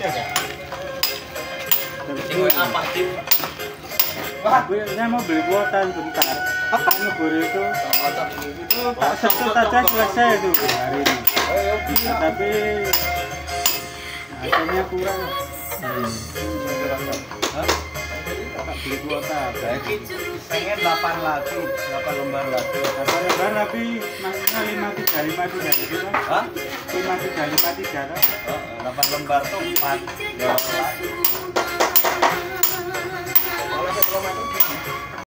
apa saya mau beli kuota bentar. Apa ngebur itu? Tak sesuatu aja selesai itu hari ini. Tapi hasilnya kurang. Hmm. Beli kuota. Lagi pengen 8 lagi 8 lembar lagi Apa lebar tapi maksudnya lima tiga lima tiga gitu kan? Hah? Lima tiga lima tiga kan? Oh, 8 lembar tuh 4 ya